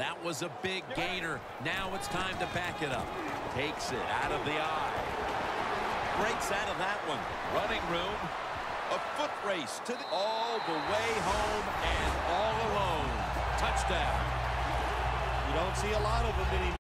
That was a big gainer. Now it's time to back it up. Takes it out of the eye. Breaks out of that one. Running room. A foot race to the all the way home and all alone. Touchdown. You don't see a lot of them anymore.